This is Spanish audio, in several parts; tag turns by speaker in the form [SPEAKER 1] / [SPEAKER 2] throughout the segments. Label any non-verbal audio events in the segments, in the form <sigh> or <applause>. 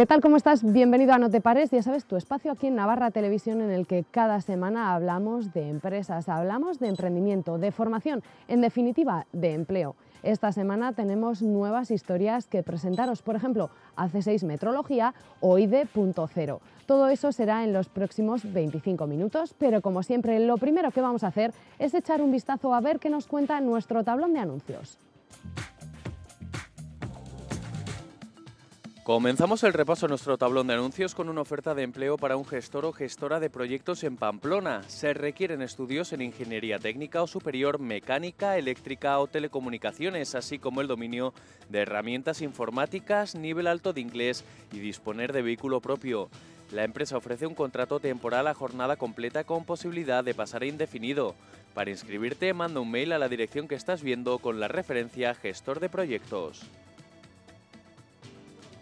[SPEAKER 1] ¿Qué tal? ¿Cómo estás? Bienvenido a No Te Pares, ya sabes, tu espacio aquí en Navarra Televisión en el que cada semana hablamos de empresas, hablamos de emprendimiento, de formación, en definitiva, de empleo. Esta semana tenemos nuevas historias que presentaros, por ejemplo, AC6 Metrología o IDE.0. Todo eso será en los próximos 25 minutos, pero como siempre, lo primero que vamos a hacer es echar un vistazo a ver qué nos cuenta nuestro tablón de anuncios.
[SPEAKER 2] Comenzamos el repaso a nuestro tablón de anuncios con una oferta de empleo para un gestor o gestora de proyectos en Pamplona. Se requieren estudios en ingeniería técnica o superior, mecánica, eléctrica o telecomunicaciones, así como el dominio de herramientas informáticas, nivel alto de inglés y disponer de vehículo propio. La empresa ofrece un contrato temporal a jornada completa con posibilidad de pasar a indefinido. Para inscribirte, manda un mail a la dirección que estás viendo con la referencia gestor de proyectos.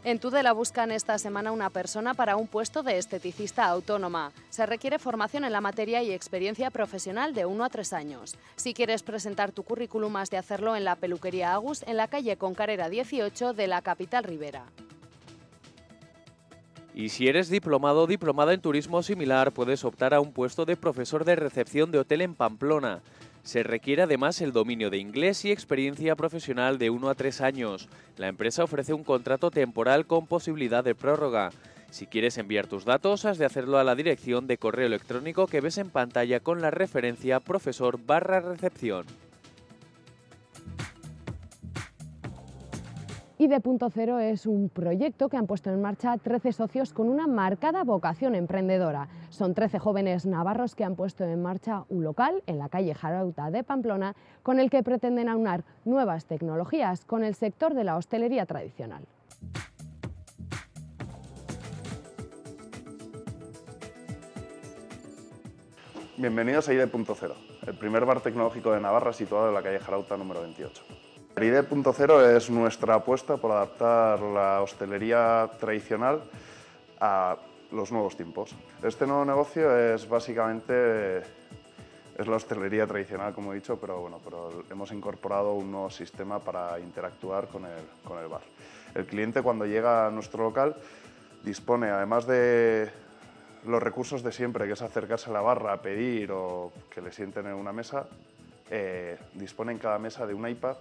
[SPEAKER 1] En Tudela buscan esta semana una persona para un puesto de esteticista autónoma. Se requiere formación en la materia y experiencia profesional de 1 a 3 años. Si quieres presentar tu currículum, has de hacerlo en la peluquería Agus, en la calle Concarera 18 de la capital Ribera.
[SPEAKER 2] Y si eres diplomado o diplomada en turismo similar, puedes optar a un puesto de profesor de recepción de hotel en Pamplona. Se requiere además el dominio de inglés y experiencia profesional de 1 a 3 años. La empresa ofrece un contrato temporal con posibilidad de prórroga. Si quieres enviar tus datos, has de hacerlo a la dirección de correo electrónico que ves en pantalla con la referencia profesor barra recepción.
[SPEAKER 1] ID.0 es un proyecto que han puesto en marcha 13 socios con una marcada vocación emprendedora. Son 13 jóvenes navarros que han puesto en marcha un local en la calle Jarauta de Pamplona con el que pretenden aunar nuevas tecnologías con el sector de la hostelería tradicional.
[SPEAKER 3] Bienvenidos a ID.0, el primer bar tecnológico de Navarra situado en la calle Jarauta número 28. ID.0 es nuestra apuesta por adaptar la hostelería tradicional a los nuevos tiempos. Este nuevo negocio es básicamente es la hostelería tradicional, como he dicho, pero, bueno, pero hemos incorporado un nuevo sistema para interactuar con el, con el bar. El cliente cuando llega a nuestro local dispone, además de los recursos de siempre, que es acercarse a la barra, a pedir o que le sienten en una mesa, eh, dispone en cada mesa de un iPad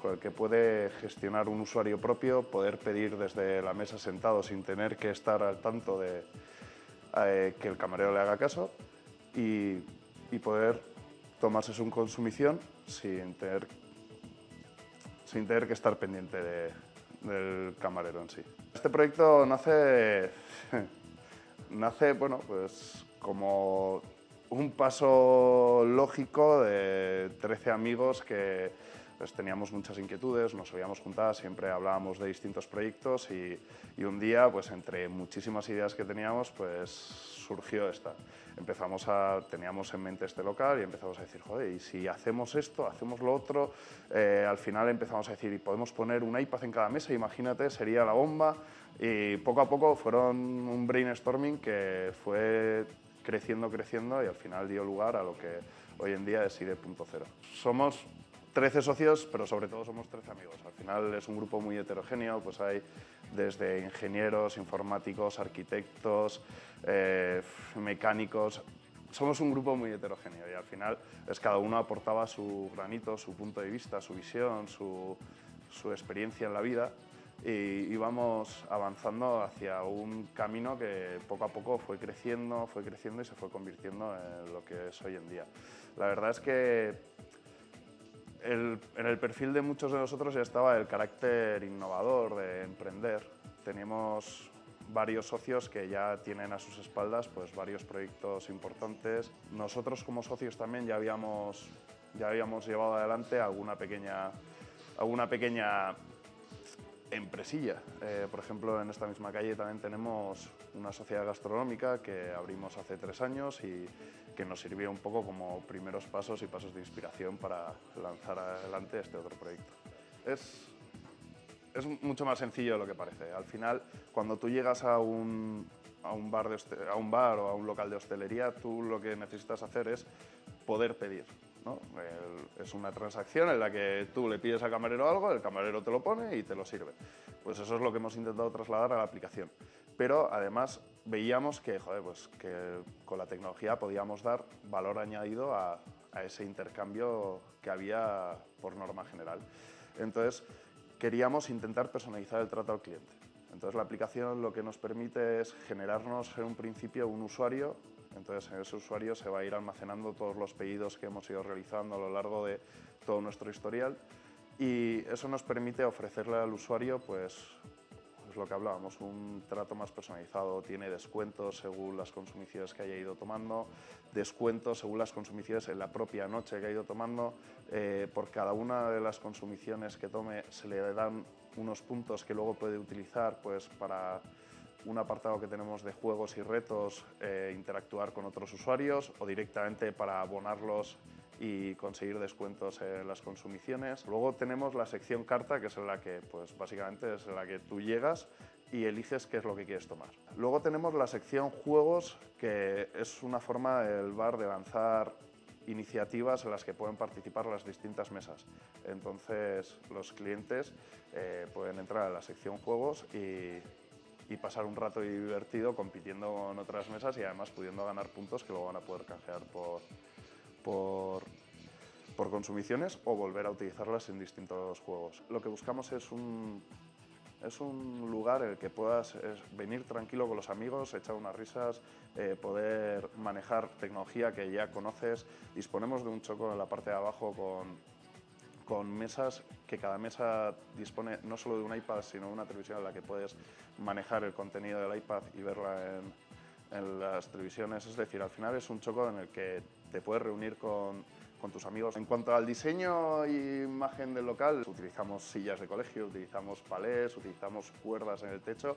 [SPEAKER 3] con el que puede gestionar un usuario propio, poder pedir desde la mesa sentado sin tener que estar al tanto de eh, que el camarero le haga caso y, poder tomarse su consumición sin tener, sin tener que estar pendiente del camarero en sí. Este proyecto nace, <laughs> nace bueno, pues como un paso lógico de 13 amigos que pues teníamos muchas inquietudes, nos habíamos juntado, siempre hablábamos de distintos proyectos y, un día, pues entre muchísimas ideas que teníamos, pues surgió esta. Empezamos a, teníamos en mente este local y empezamos a decir, joder, y si hacemos esto, hacemos lo otro, eh, al final empezamos a decir, y podemos poner un iPad en cada mesa, imagínate, sería la bomba. Y poco a poco fueron un brainstorming que fue creciendo, creciendo y al final dio lugar a lo que hoy en día es IDE.0. Somos 13 socios, pero sobre todo somos 13 amigos. Al final es un grupo muy heterogéneo, pues hay desde ingenieros, informáticos, arquitectos, eh, mecánicos. Somos un grupo muy heterogéneo y al final es cada uno aportaba su granito, su punto de vista, su visión, su, experiencia en la vida y íbamos avanzando hacia un camino que poco a poco fue creciendo, fue creciendo y se fue convirtiendo en lo que es hoy en día. La verdad es que en el perfil de muchos de nosotros ya estaba el carácter innovador de emprender. Teníamos varios socios que ya tienen a sus espaldas pues, varios proyectos importantes. Nosotros como socios también ya habíamos, ya habíamos llevado adelante alguna pequeña, alguna pequeña empresilla. Eh, por ejemplo, en esta misma calle también tenemos una sociedad gastronómica que abrimos hace tres años y que nos sirvió un poco como primeros pasos y pasos de inspiración para lanzar adelante este otro proyecto. Es, es mucho más sencillo de lo que parece. Al final, cuando tú llegas a un, a un, bar a un bar o a un local de hostelería, tú lo que necesitas hacer es poder pedir. es una transacción en la que tú le pides al camarero algo, el camarero te lo pone y te lo sirve. Pues eso es lo que hemos intentado trasladar a la aplicación. Pero además veíamos que, pues que con la tecnología podíamos dar valor añadido a, a ese intercambio que había por norma general. Entonces, queríamos intentar personalizar el trato al cliente. Entonces, la aplicación lo que nos permite es generarnos en un principio un usuario. Entonces, en ese usuario se va a ir almacenando todos los pedidos que hemos ido realizando a lo largo de todo nuestro historial y eso nos permite ofrecerle al usuario pues, es lo que hablábamos, un trato más personalizado, tiene descuentos según las consumiciones que haya ido tomando, descuentos según las consumiciones en la propia noche que ha ido tomando, eh, por cada una de las consumiciones que tome se le dan unos puntos que luego puede utilizar pues, para un apartado que tenemos de juegos y retos, eh, interactuar con otros usuarios o directamente para abonarlos y conseguir descuentos en las consumiciones. Luego tenemos la sección carta, que es en la que, pues básicamente es la que tú llegas y eliges qué es lo que quieres tomar. Luego tenemos la sección juegos, que es una forma del bar de lanzar iniciativas en las que pueden participar las distintas mesas. Entonces los clientes eh, pueden entrar a la sección juegos y, y pasar un rato divertido compitiendo con otras mesas y además pudiendo ganar puntos que luego van a poder canjear por, por, consumiciones o volver a utilizarlas en distintos juegos. Lo que buscamos es un, es un lugar en el que puedas venir tranquilo con los amigos, echar unas risas, eh, poder manejar tecnología que ya conoces. Disponemos de un choco en la parte de abajo con, con mesas que cada mesa dispone no solo de un iPad, sino de una televisión en la que puedes manejar el contenido del iPad y verla en las televisiones. Es decir, al final es un choco en el que te puedes reunir con, tus amigos. En cuanto al diseño e imagen del local, utilizamos sillas de colegio, utilizamos palés, utilizamos cuerdas en el techo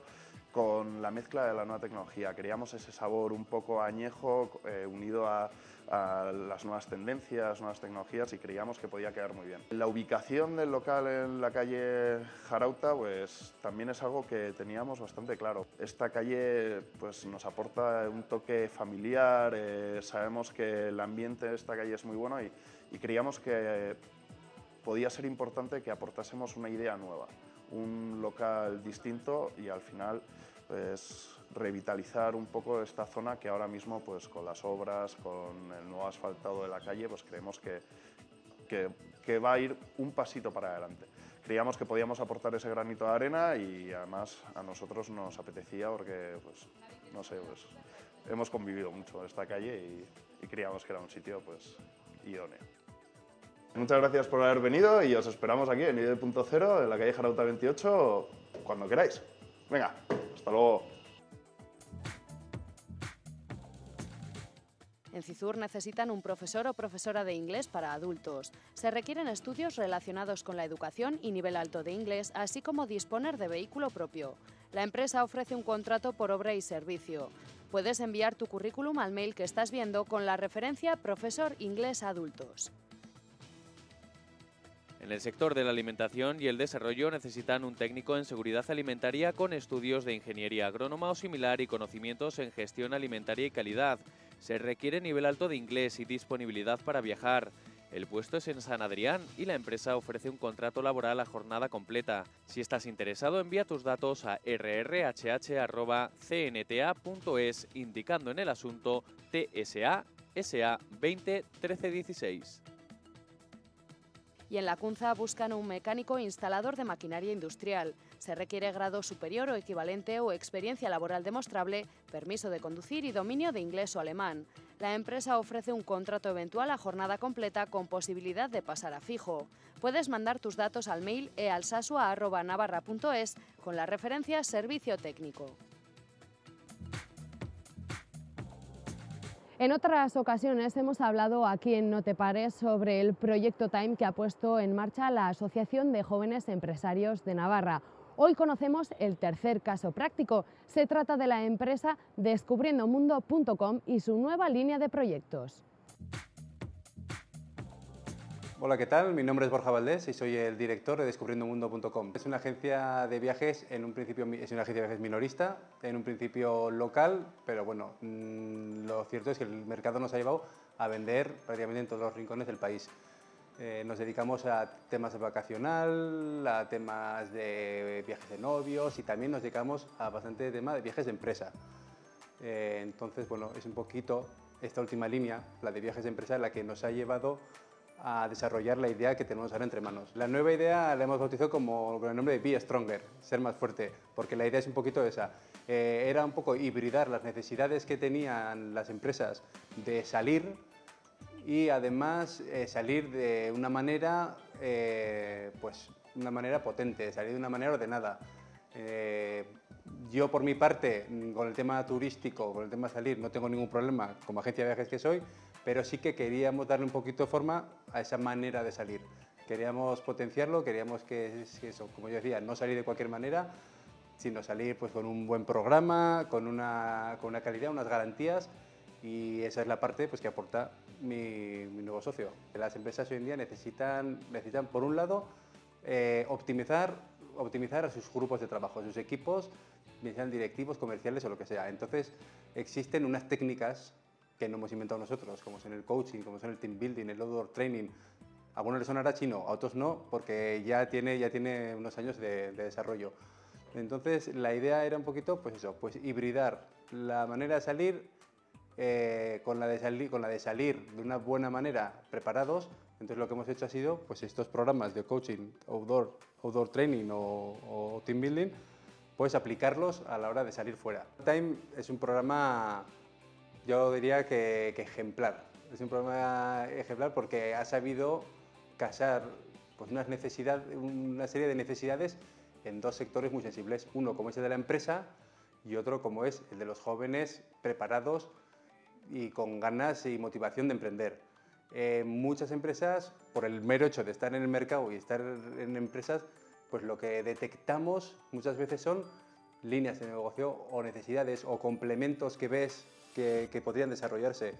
[SPEAKER 3] con la mezcla de la nueva tecnología. Queríamos ese sabor un poco añejo eh, unido a, las nuevas tendencias, nuevas tecnologías y creíamos que podía quedar muy bien. La ubicación del local en la calle Jarauta pues, también es algo que teníamos bastante claro. Esta calle pues, nos aporta un toque familiar, eh, sabemos que el ambiente de esta calle es muy bueno y, y creíamos que podía ser importante que aportásemos una idea nueva un local distinto y al final pues, revitalizar un poco esta zona que ahora mismo pues, con las obras, con el nuevo asfaltado de la calle, pues creemos que, que, va a ir un pasito para adelante. Creíamos que podíamos aportar ese granito de arena y además a nosotros nos apetecía porque, pues, no sé, pues, hemos convivido mucho en esta calle y, creíamos que era un sitio pues, idóneo. Muchas gracias por haber venido y os esperamos aquí en ID.0 en la calle Jarauta 28 cuando queráis. Venga, hasta luego.
[SPEAKER 1] En CIZUR necesitan un profesor o profesora de inglés para adultos. Se requieren estudios relacionados con la educación y nivel alto de inglés, así como disponer de vehículo propio. La empresa ofrece un contrato por obra y servicio. Puedes enviar tu currículum al mail que estás viendo con la referencia Profesor Inglés Adultos.
[SPEAKER 2] En el sector de la alimentación y el desarrollo necesitan un técnico en seguridad alimentaria con estudios de ingeniería agrónoma o similar y conocimientos en gestión alimentaria y calidad. Se requiere nivel alto de inglés y disponibilidad para viajar. El puesto es en San Adrián y la empresa ofrece un contrato laboral a jornada completa. Si estás interesado, envía tus datos a rrhh.cnta.es indicando en el asunto TSA SA 20
[SPEAKER 1] y en la Cunza buscan un mecánico instalador de maquinaria industrial. Se requiere grado superior o equivalente o experiencia laboral demostrable, permiso de conducir y dominio de inglés o alemán. La empresa ofrece un contrato eventual a jornada completa con posibilidad de pasar a fijo. Puedes mandar tus datos al mail ealsasua.navarra.es con la referencia Servicio Técnico. En otras ocasiones hemos hablado aquí en No Te Pares sobre el proyecto Time que ha puesto en marcha la Asociación de Jóvenes Empresarios de Navarra. Hoy conocemos el tercer caso práctico. Se trata de la empresa descubriendomundo.com y su nueva línea de proyectos.
[SPEAKER 4] Hola, ¿qué tal? Mi nombre es Borja Valdés y soy el director de descubriendomundo.com. Es una agencia de viajes, en un principio es una agencia de viajes minorista, en un principio local, pero bueno, mm, lo cierto es que el mercado nos ha llevado a vender prácticamente en todos los rincones del país. Eh, nos dedicamos a temas de vacacional, a temas de viajes de novios y también nos dedicamos a bastante tema de viajes de empresa. Eh, entonces, bueno, es un poquito esta última línea, la de viajes de empresa, la que nos ha llevado a desarrollar la idea que tenemos ahora entre manos. La nueva idea la hemos bautizado como con el nombre de Be Stronger, ser más fuerte, porque la idea es un poquito esa. Eh, era un poco hibridar las necesidades que tenían las empresas de salir y además eh, salir de una manera, eh, pues, una manera potente, salir de una manera ordenada. yo por mi parte, con el tema turístico, con el tema salir, no tengo ningún problema como agencia de viajes que soy, pero sí que queríamos darle un poquito de forma a esa manera de salir. Queríamos potenciarlo, queríamos que, eso, como yo decía, no salir de cualquier manera, sino salir pues, con un buen programa, con una, con una calidad, unas garantías y esa es la parte pues, que aporta mi, nuevo socio. Las empresas hoy en día necesitan, necesitan por un lado, eh, optimizar, optimizar a sus grupos de trabajo, a sus equipos, bien sean directivos, comerciales o lo que sea. Entonces, existen unas técnicas que no hemos inventado nosotros, como son el coaching, como son el team building, el outdoor training. A algunos les sonará chino, a otros no, porque ya tiene, ya tiene unos años de, desarrollo. Entonces, la idea era un poquito, pues eso, pues hibridar la manera de salir eh, con, la de salir, con la de salir de una buena manera preparados. Entonces, lo que hemos hecho ha sido, pues estos programas de coaching, outdoor, outdoor training o, o team building, pues aplicarlos a la hora de salir fuera. Time es un programa yo diría que, ejemplar. Es un programa ejemplar porque ha sabido casar pues, unas una serie de necesidades en dos sectores muy sensibles. Uno como es el de la empresa y otro como es el de los jóvenes preparados y con ganas y motivación de emprender. Eh, muchas empresas, por el mero hecho de estar en el mercado y estar en empresas, pues lo que detectamos muchas veces son líneas de negocio o necesidades o complementos que ves que, podrían desarrollarse.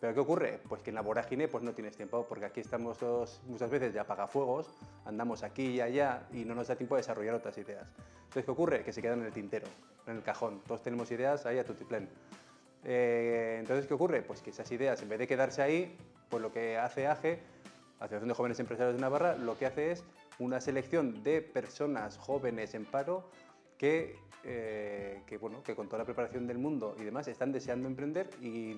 [SPEAKER 4] ¿Pero qué ocurre? Pues que en la vorágine pues no tienes tiempo, porque aquí estamos todos muchas veces de apagafuegos, andamos aquí y allá y no nos da tiempo a desarrollar otras ideas. Entonces, ¿qué ocurre? Que se quedan en el tintero, en el cajón. Todos tenemos ideas ahí a tutiplén. Eh, entonces, ¿qué ocurre? Pues que esas ideas, en vez de quedarse ahí, pues lo que hace AGE, Asociación de Jóvenes Empresarios de Navarra, lo que hace es una selección de personas jóvenes en paro que eh, que, bueno, que con toda la preparación del mundo y demás están deseando emprender, y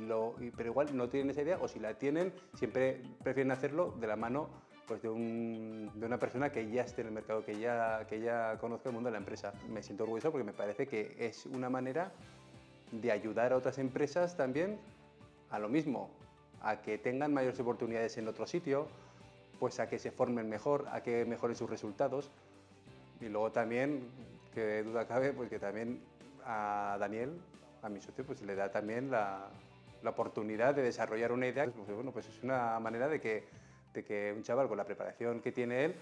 [SPEAKER 4] pero igual no tienen esa idea o si la tienen, siempre prefieren hacerlo de la mano pues, de, un, de, una persona que ya esté en el mercado, que ya, que ya conozca el mundo de la empresa. Me siento orgulloso porque me parece que es una manera de ayudar a otras empresas también a lo mismo, a que tengan mayores oportunidades en otro sitio, pues a que se formen mejor, a que mejoren sus resultados. Y luego también que duda cabe, pues que también a Daniel, a mi socio, pues le da también la, la oportunidad de desarrollar una idea. Pues bueno, pues es una manera de que, de que un chaval con la preparación que tiene él,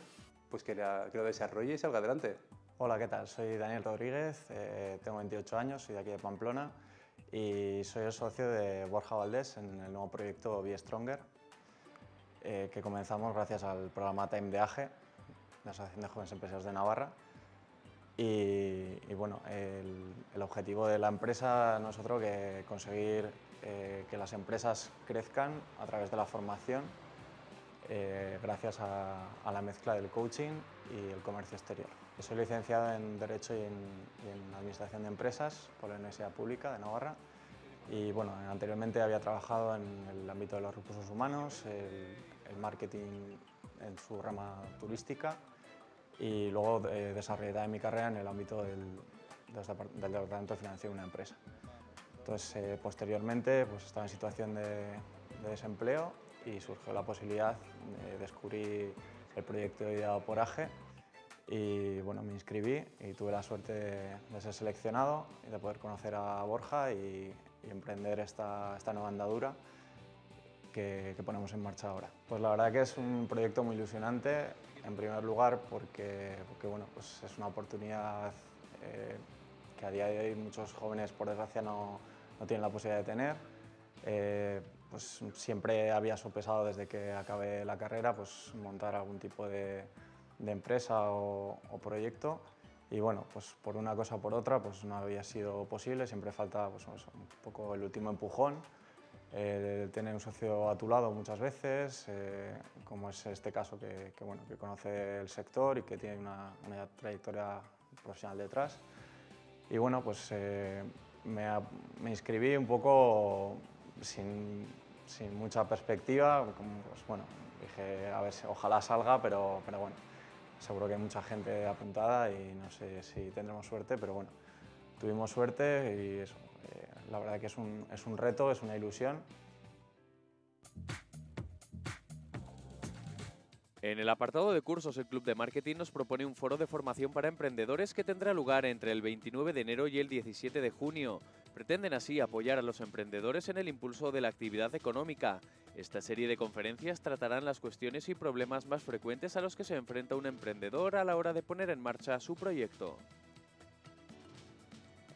[SPEAKER 4] pues que, que lo desarrolle y salga adelante.
[SPEAKER 5] Hola, ¿qué tal? Soy Daniel Rodríguez, eh, tengo 28 años, soy de aquí de Pamplona y soy el socio de Borja Valdés en el nuevo proyecto Be Stronger, eh, que comenzamos gracias al programa Time de AGE, la Asociación de Jóvenes Empresarios de Navarra, y, bueno, el, objetivo de la empresa no es otro que conseguir eh, que las empresas crezcan a través de la formación eh, gracias a, la mezcla del coaching y el comercio exterior. Soy licenciado en Derecho y en, Administración de Empresas por la Universidad Pública de Navarra y bueno, anteriormente había trabajado en el ámbito de los recursos humanos, el marketing en su rama turística y luego eh, desarrollé mi carrera en el ámbito del, del, departamento financiero de una empresa. Entonces, eh, posteriormente, pues, estaba en situación de, desempleo y surgió la posibilidad de descubrir el proyecto ideado por AGE y bueno, me inscribí y tuve la suerte de, ser seleccionado y de poder conocer a Borja y, emprender esta, esta nueva andadura que, que, ponemos en marcha ahora. Pues la verdad que es un proyecto muy ilusionante, en primer lugar porque, porque bueno, pues es una oportunidad eh, que a día de hoy muchos jóvenes por desgracia no, no, tienen la posibilidad de tener. Eh, pues siempre había sopesado desde que acabé la carrera pues montar algún tipo de, empresa o, proyecto. Y bueno, pues por una cosa o por otra pues no había sido posible, siempre falta pues, un poco el último empujón, eh, tener un socio a tu lado muchas veces, eh, como es este caso que, bueno, que conoce el sector y que tiene una, trayectoria profesional detrás. Y bueno, pues eh, me, me inscribí un poco sin, sin mucha perspectiva, pues bueno, dije, a ver, ojalá salga, pero, pero bueno, seguro que hay mucha gente apuntada y no sé si tendremos suerte, pero bueno, tuvimos suerte y eso, eh, la verdad que es un, es un reto, es una ilusión
[SPEAKER 2] En el apartado de cursos, el Club de Marketing nos propone un foro de formación para emprendedores que tendrá lugar entre el 29 de enero y el 17 de junio. Pretenden así apoyar a los emprendedores en el impulso de la actividad económica. Esta serie de conferencias tratarán las cuestiones y problemas más frecuentes a los que se enfrenta un emprendedor a la hora de poner en marcha su proyecto.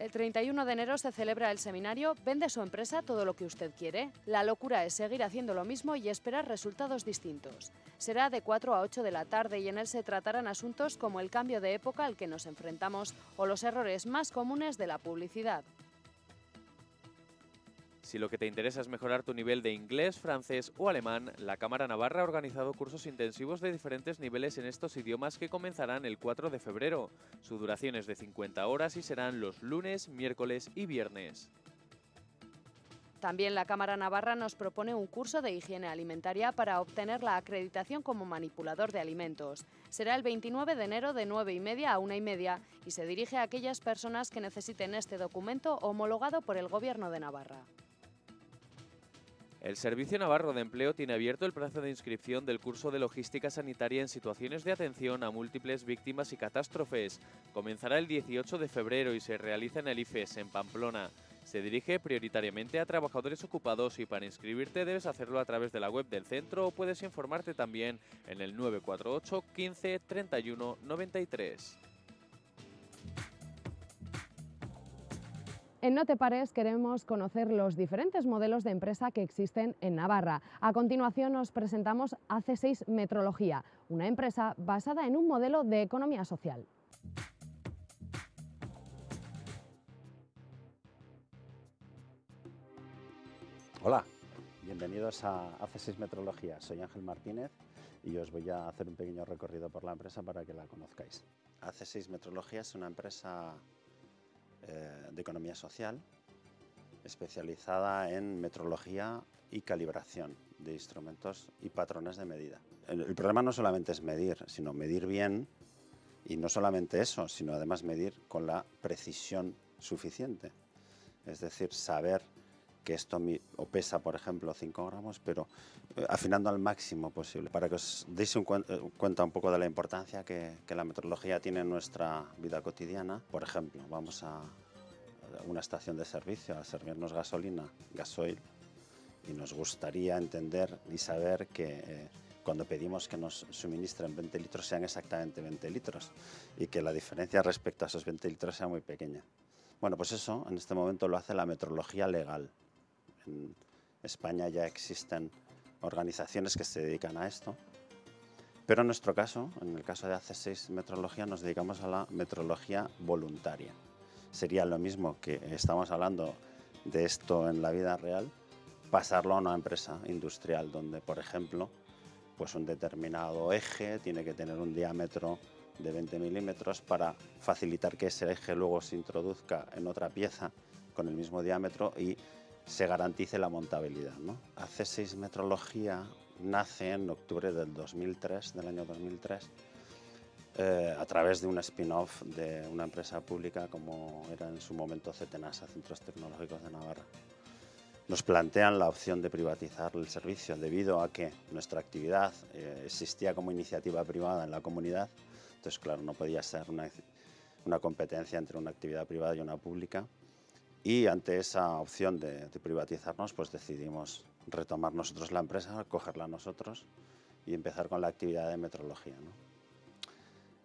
[SPEAKER 1] El 31 de enero se celebra el seminario Vende su empresa todo lo que usted quiere. La locura es seguir haciendo lo mismo y esperar resultados distintos. Será de 4 a 8 de la tarde y en él se tratarán asuntos como el cambio de época al que nos enfrentamos o los errores más comunes de la publicidad.
[SPEAKER 2] Si lo que te interesa es mejorar tu nivel de inglés, francés o alemán, la Cámara Navarra ha organizado cursos intensivos de diferentes niveles en estos idiomas que comenzarán el 4 de febrero. Su duración es de 50 horas y serán los lunes, miércoles y viernes.
[SPEAKER 1] También la Cámara Navarra nos propone un curso de higiene alimentaria para obtener la acreditación como manipulador de alimentos. Será el 29 de enero de 9 y media a 1 y media y se dirige a aquellas personas que necesiten este documento homologado por el Gobierno de Navarra.
[SPEAKER 2] El Servicio Navarro de Empleo tiene abierto el plazo de inscripción del curso de Logística Sanitaria en situaciones de atención a múltiples víctimas y catástrofes. Comenzará el 18 de febrero y se realiza en el IFES, en Pamplona. Se dirige prioritariamente a trabajadores ocupados y para inscribirte debes hacerlo a través de la web del centro o puedes informarte también en el 948 15 31 93.
[SPEAKER 1] En No te pares queremos conocer los diferentes modelos de empresa que existen en Navarra. A continuación nos presentamos AC6 Metrología, una empresa basada en un modelo de economía social.
[SPEAKER 6] Hola, bienvenidos a AC6 Metrología. Soy Ángel Martínez y os voy a hacer un pequeño recorrido por la empresa para que la conozcáis. AC6 Metrología es una empresa eh, de economía social especializada en metrología y calibración de instrumentos y patrones de medida. El, problema no solamente es medir, sino medir bien y no solamente eso, sino además medir con la precisión suficiente. Es decir, saber que esto o pesa, por ejemplo, 5 gramos, pero eh, afinando al máximo posible, para que os deis un eh, cuenta un poco de la importancia que, que, la metrología tiene en nuestra vida cotidiana. Por ejemplo, vamos a una estación de servicio a servirnos gasolina, gasoil, y nos gustaría entender y saber que eh, cuando pedimos que nos suministren 20 litros sean exactamente 20 litros y que la diferencia respecto a esos 20 litros sea muy pequeña. Bueno, pues eso en este momento lo hace la metrología legal. En España ya existen organizaciones que se dedican a esto, pero en nuestro caso, en el caso de AC6 Metrología, nos dedicamos a la metrología voluntaria. Sería lo mismo que estamos hablando de esto en la vida real, pasarlo a una empresa industrial donde, por ejemplo, pues un determinado eje tiene que tener un diámetro de 20 milímetros para facilitar que ese eje luego se introduzca en otra pieza con el mismo diámetro y se garantice la montabilidad. ¿no? AC6 Metrología nace en octubre del 2003, del año 2003, eh, a través de un spin-off de una empresa pública como era en su momento CETENASA, Centros Tecnológicos de Navarra. Nos plantean la opción de privatizar el servicio debido a que nuestra actividad eh, existía como iniciativa privada en la comunidad, entonces claro, no podía ser una competencia entre una actividad privada y una pública y ante esa opción de, privatizarnos, pues decidimos retomar nosotros la empresa, cogerla nosotros y empezar con la actividad de metrología.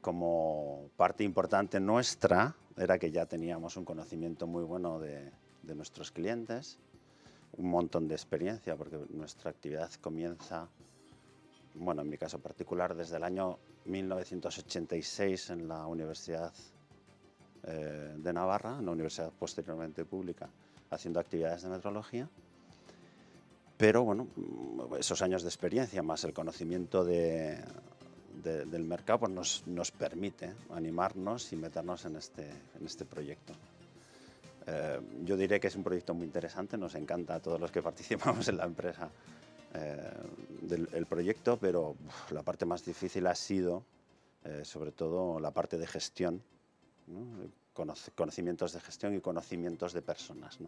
[SPEAKER 6] Como parte importante nuestra era que ya teníamos un conocimiento muy bueno de, nuestros clientes, un montón de experiencia, porque nuestra actividad comienza, bueno, en mi caso particular, desde el año 1986 en la Universidad eh, de Navarra, en la universidad posteriormente pública, haciendo actividades de metrología. Pero bueno, esos años de experiencia más el conocimiento de, del mercado pues nos, nos, permite animarnos y meternos en este, en este proyecto. Eh, yo diré que es un proyecto muy interesante, nos encanta a todos los que <laughs> participamos en la empresa eh, del el proyecto, pero la parte más difícil ha sido sobre todo la parte de gestión, ¿no? conocimientos de gestión y conocimientos de personas. ¿no?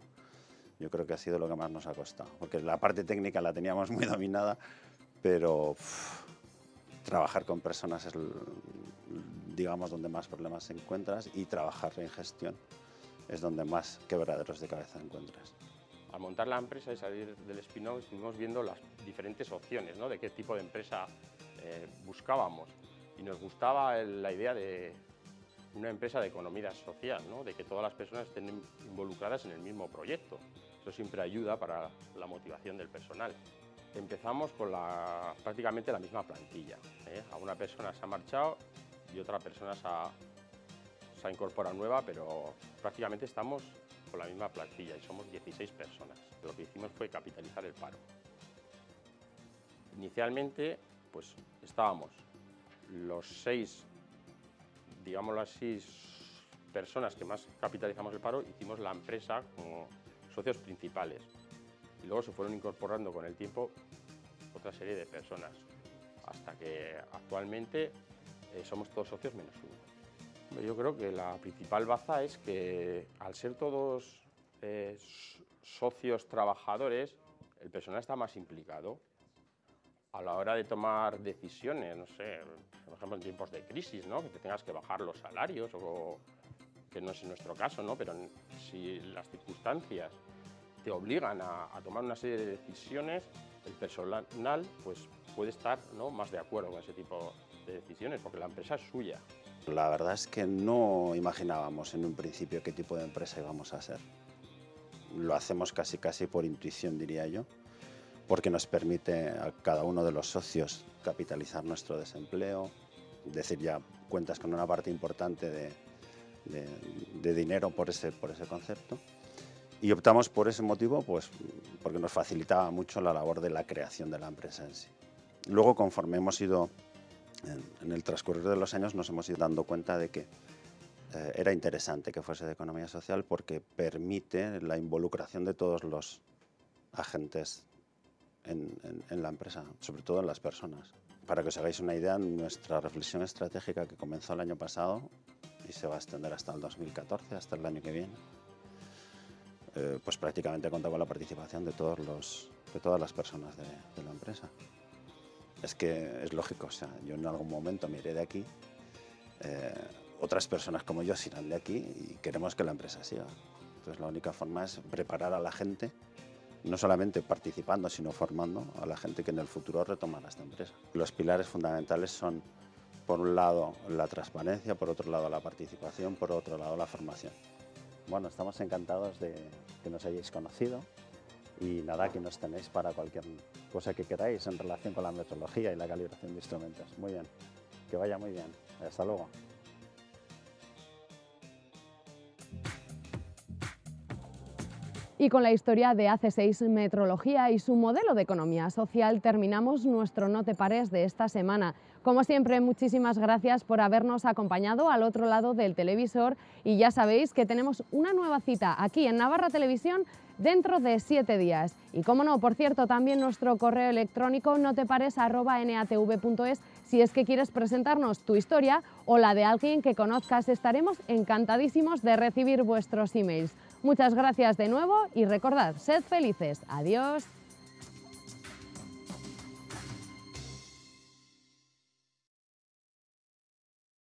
[SPEAKER 6] Yo creo que ha sido lo que más nos ha costado, porque la parte técnica la teníamos muy dominada, pero trabajar con personas es, digamos, donde más problemas encuentras y trabajar en gestión es donde más quebraderos de cabeza encuentras.
[SPEAKER 7] Al montar la empresa y salir del spin-off estuvimos viendo las diferentes opciones, ¿no? de qué tipo de empresa eh, buscábamos. Y nos gustaba la idea de una empresa de economía social, ¿no? de que todas las personas estén involucradas en el mismo proyecto. Eso siempre ayuda para la motivación del personal. Empezamos con la, prácticamente la misma plantilla. ¿eh? Una persona se ha marchado y otra persona se ha, se ha incorporado nueva, pero prácticamente estamos con la misma plantilla y somos 16 personas. Lo que hicimos fue capitalizar el paro. Inicialmente, pues estábamos los seis, digamos las seis personas que más capitalizamos el paro, hicimos la empresa como socios principales. Y luego se fueron incorporando con el tiempo otra serie de personas, hasta que actualmente eh, somos todos socios menos uno. Yo creo que la principal baza es que al ser todos eh, socios trabajadores, el personal está más implicado a la hora de tomar decisiones, no sé, por ejemplo en tiempos de crisis, ¿no? que te tengas que bajar los salarios, o que no es nuestro caso, ¿no? pero si las circunstancias te obligan a, a, tomar una serie de decisiones, el personal pues, puede estar ¿no? más de acuerdo con ese tipo de decisiones, porque la empresa es suya.
[SPEAKER 6] La verdad es que no imaginábamos en un principio qué tipo de empresa íbamos a ser. Lo hacemos casi casi por intuición, diría yo, porque nos permite a cada uno de los socios capitalizar nuestro desempleo, decir ya cuentas con una parte importante de, de, de dinero por ese, por ese concepto. Y optamos por ese motivo, pues porque nos facilitaba mucho la labor de la creación de la empresa en sí. Luego, conforme hemos ido, en, en el transcurrir de los años, nos hemos ido dando cuenta de que eh, era interesante que fuese de economía social porque permite la involucración de todos los agentes en, en, en, la empresa, sobre todo en las personas. Para que os hagáis una idea, nuestra reflexión estratégica que comenzó el año pasado y se va a extender hasta el 2014, hasta el año que viene, eh, pues prácticamente contaba con la participación de, todos los, de todas las personas de, de, la empresa. Es que es lógico, o sea, yo en algún momento me iré de aquí, eh, otras personas como yo se irán de aquí y queremos que la empresa siga. Entonces la única forma es preparar a la gente, no solamente participando, sino formando a la gente que en el futuro retomará esta empresa. Los pilares fundamentales son, por un lado, la transparencia, por otro lado, la participación, por otro lado, la formación. Bueno, estamos encantados de que nos hayáis conocido y nada, que nos tenéis para cualquier cosa que queráis en relación con la metrología y la calibración de instrumentos. Muy bien, que vaya muy bien. Hasta luego.
[SPEAKER 1] Y con la historia de AC6 Metrología y su modelo de economía social terminamos nuestro No te pares de esta semana. Como siempre, muchísimas gracias por habernos acompañado al otro lado del televisor y ya sabéis que tenemos una nueva cita aquí en Navarra Televisión dentro de siete días. Y como no, por cierto, también nuestro correo electrónico notepares.natv.es si es que quieres presentarnos tu historia o la de alguien que conozcas. Estaremos encantadísimos de recibir vuestros emails. Muchas gracias de nuevo y recordad, sed felices. Adiós.